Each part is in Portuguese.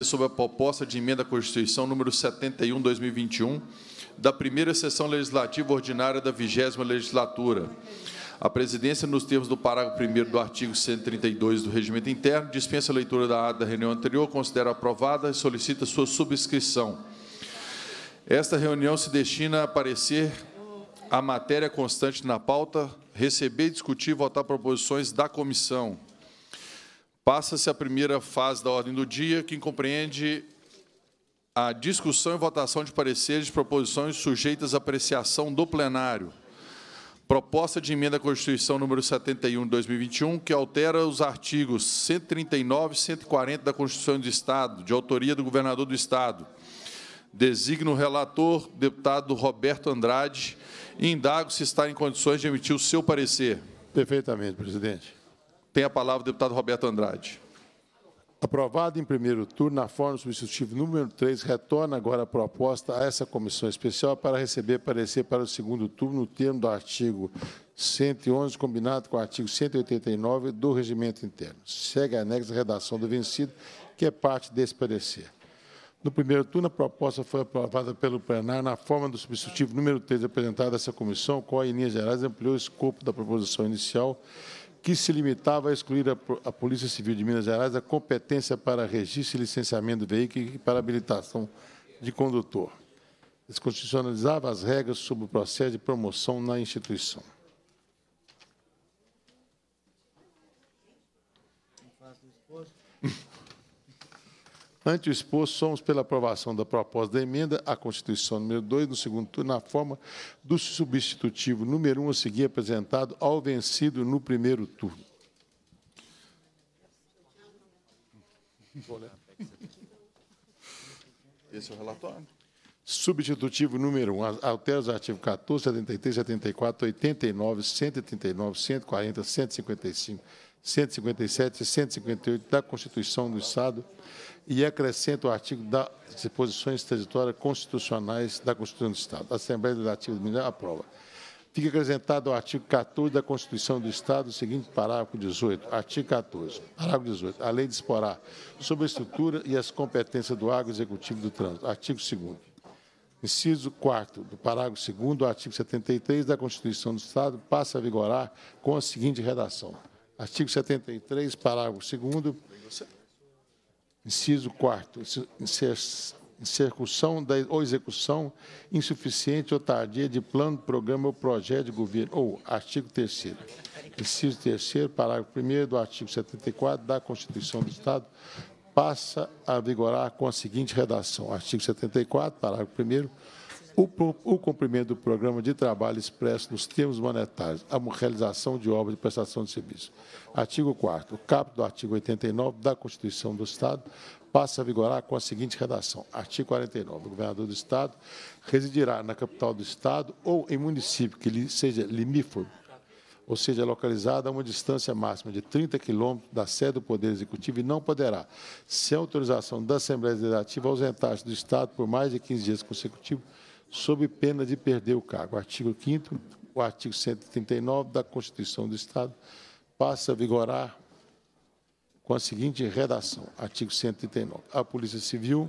sobre a proposta de emenda à Constituição número 71, 2021, da primeira sessão legislativa ordinária da vigésima legislatura. A presidência, nos termos do parágrafo 1 do artigo 132 do Regimento Interno, dispensa a leitura da ata da reunião anterior, considera aprovada e solicita sua subscrição. Esta reunião se destina a aparecer a matéria constante na pauta, receber, discutir e votar proposições da comissão. Passa-se a primeira fase da ordem do dia, que compreende a discussão e votação de pareceres de proposições sujeitas à apreciação do plenário. Proposta de emenda à Constituição número 71 de 2021, que altera os artigos 139 e 140 da Constituição do Estado, de autoria do governador do Estado. Designa o relator, deputado Roberto Andrade, e indago se está em condições de emitir o seu parecer. Perfeitamente, presidente. Tem a palavra o deputado Roberto Andrade. Aprovado em primeiro turno, na forma substitutiva número 3, retorna agora a proposta a essa comissão especial para receber parecer para o segundo turno no termo do artigo 111, combinado com o artigo 189 do Regimento Interno. Segue a anexo redação do vencido, que é parte desse parecer. No primeiro turno, a proposta foi aprovada pelo plenário na forma do substitutivo número 3 apresentado a essa comissão, qual, em linhas gerais, ampliou o escopo da proposição inicial que se limitava a excluir a, Polícia Civil de Minas Gerais a competência para registro e licenciamento do veículo e para habilitação de condutor. Desconstitucionalizava as regras sobre o processo de promoção na instituição. Ante o exposto, somos pela aprovação da proposta da emenda à Constituição número 2, no segundo turno, na forma do substitutivo número 1 um, a seguir apresentado ao vencido no primeiro turno. Esse é o relatório. Substitutivo número 1, um, altera os artigos 14, 73, 74, 89, 139, 140, 155, 157 e 158 da Constituição do Estado e acrescenta o artigo das disposições transitórias constitucionais da Constituição do Estado. A Assembleia Legislativa do Minas aprova. Fica acrescentado o artigo 14 da Constituição do Estado, o seguinte parágrafo 18. Artigo 14. Parágrafo 18. A lei disporá sobre a estrutura e as competências do órgão executivo do trânsito. Artigo 2 Inciso 4 do parágrafo 2 do artigo 73 da Constituição do Estado passa a vigorar com a seguinte redação. Artigo 73, parágrafo 2 Inciso 4 Insercução da, ou execução insuficiente ou tardia de plano, programa ou projeto de governo. Ou artigo 3 Inciso 3 parágrafo 1 do artigo 74 da Constituição do Estado, passa a vigorar com a seguinte redação. Artigo 74, parágrafo 1 o, o, cumprimento do programa de trabalho expresso nos termos monetários, a realização de obras de prestação de serviço. Artigo 4 O caput do artigo 89 da Constituição do Estado passa a vigorar com a seguinte redação. Artigo 49. O governador do Estado residirá na capital do Estado ou em município que seja limítrofe, ou seja, localizado a uma distância máxima de 30 quilômetros da sede do Poder Executivo e não poderá, sem autorização da Assembleia Legislativa, ausentar-se do Estado por mais de 15 dias consecutivos sob pena de perder o cargo. Artigo 5 o artigo 139 da Constituição do Estado passa a vigorar com a seguinte redação. Artigo 139. A Polícia Civil,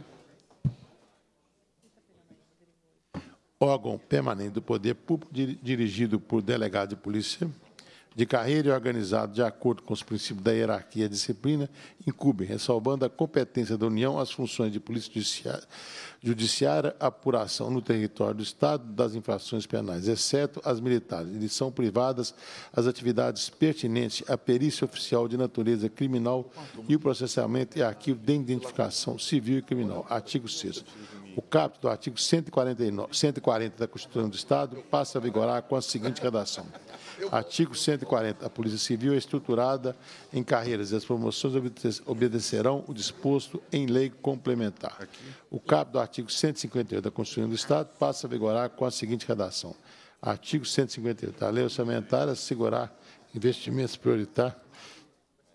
órgão permanente do poder público dirigido por delegado de polícia, de carreira e organizado de acordo com os princípios da hierarquia e disciplina, incumbem, ressalvando a competência da União, as funções de polícia judiciária, apuração no território do Estado das infrações penais, exceto as militares. Eles são privadas as atividades pertinentes à perícia oficial de natureza criminal e o processamento e arquivo de identificação civil e criminal. Artigo 6 o caput do artigo 149, 140 da Constituição do Estado passa a vigorar com a seguinte redação. Artigo 140. A Polícia Civil é estruturada em carreiras e as promoções obedecerão o disposto em lei complementar. O caput do artigo 158 da Constituição do Estado passa a vigorar com a seguinte redação. Artigo 158. A lei orçamentária assegurar investimentos prioritários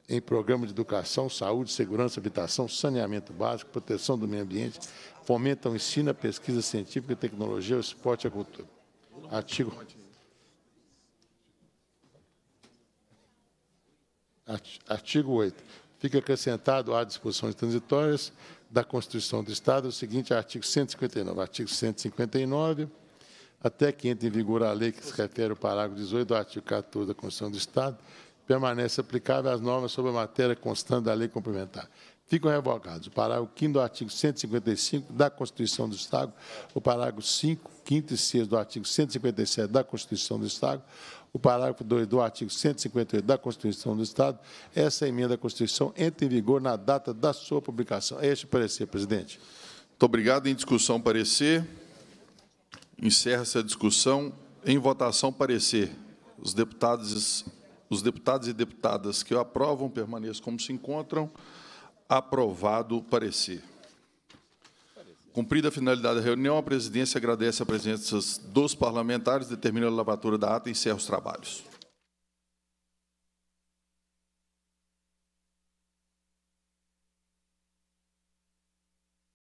em programas de educação, saúde, segurança, habitação, saneamento básico, proteção do meio ambiente, fomenta o ensino, a pesquisa científica, a tecnologia, o esporte e a cultura. Artigo Artigo 8. Fica acrescentado às disposições transitórias da Constituição do Estado, o seguinte artigo 159. Artigo 159, até que entre em vigor a lei que se refere ao parágrafo 18 do artigo 14 da Constituição do Estado, permanece aplicável as normas sobre a matéria constante da lei complementar. Ficam revogados o parágrafo 5 do artigo 155 da Constituição do Estado, o parágrafo 5, 5 e 6 do artigo 157 da Constituição do Estado, o parágrafo 2 do artigo 158 da Constituição do Estado. Essa emenda à Constituição entra em vigor na data da sua publicação. É este parecer, presidente. Muito obrigado. Em discussão, parecer. Encerra-se a discussão. Em votação, parecer. Os deputados, os deputados e deputadas que o aprovam permaneçam como se encontram. Aprovado o parecer. Cumprida a finalidade da reunião, a presidência agradece a presença dos parlamentares, determina a lavatura da ata e encerra os trabalhos.